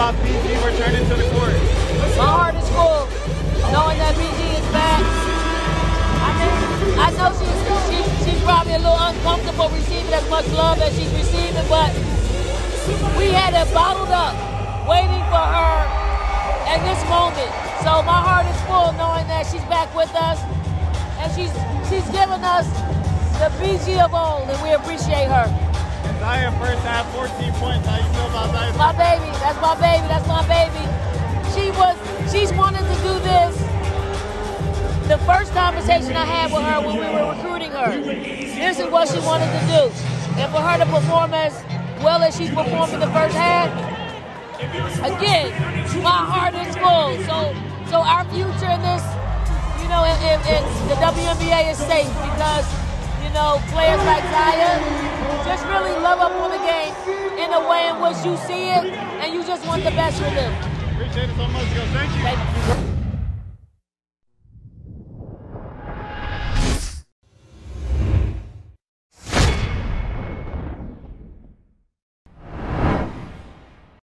about BG returning to the court? My heart is full, knowing that BG is back. I mean, I know she's, she's, she's probably a little uncomfortable receiving as much love as she's receiving, but we had it bottled up, waiting for her at this moment. So my heart is full knowing that she's back with us, and she's she's given us the BG of old, and we appreciate her. Zia first half, 14 points. My baby, that's my baby. She was, she's wanted to do this. The first conversation I had with her when we were recruiting her, this is what she wanted to do. And for her to perform as well as she's performed in the first half, again, my heart is full. So, so our future in this, you know, in, in, in the WNBA is safe because, you know, players like Zia just really love up on the game in a way in which you see it and you just want the best for them. Appreciate it so much, girl. Thank you. Thank you.